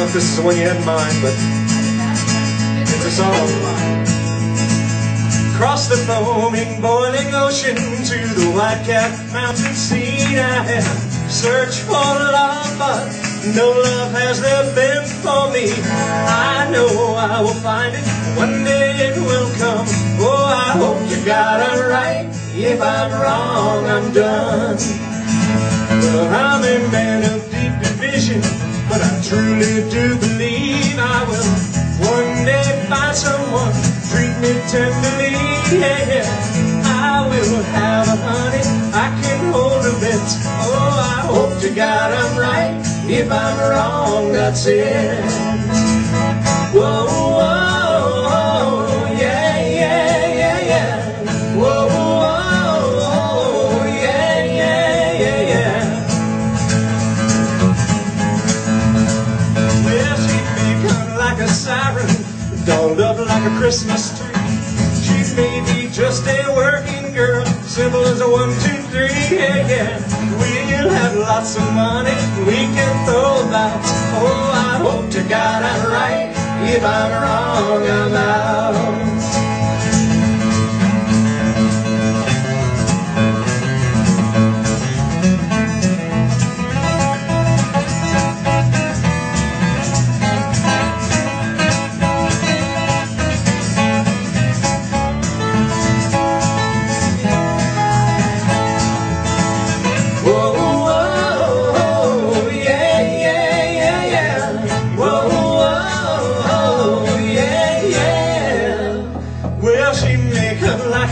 know if this is the one you had in mind, but it's a song. Across the foaming, boiling ocean to the white-capped mountain scene I have searched for love, but no love has there been for me. I know I will find it, one day it will come. Oh, I hope you got it right. If I'm wrong, I'm done. Well, I'm a man of deep division, but I truly do believe I will one day find someone treat me tenderly. Yeah, I will have a honey I can hold a bit. Oh, I hope to God I'm right. If I'm wrong, that's it. Whoa, whoa, siren, dolled up like a Christmas tree. She may be just a working girl, simple as a one, two, three, yeah, yeah. We'll have lots of money we can throw about. Oh, I hope to God I'm right. If I'm wrong, I'm out.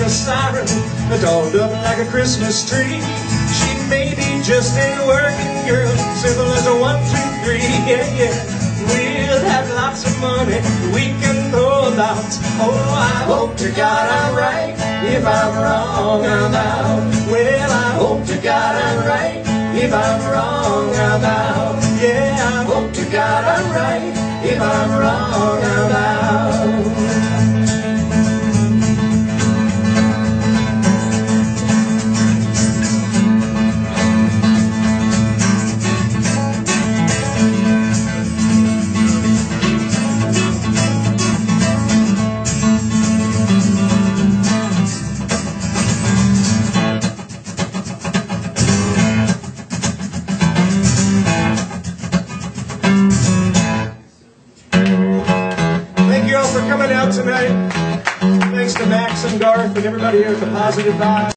A siren, dolled up like a Christmas tree. She may be just a working girl, simple as a one, two, three, yeah, yeah. We'll have lots of money we can throw about. Oh, I hope to God I'm right. If I'm wrong, I'm out. Well, I hope to God I'm right. If I'm wrong, I'm out. Yeah, I hope to God I'm right. If I'm wrong, I'm out. Coming out tonight. Thanks to Max and Garth and everybody here at the Positive Vibe.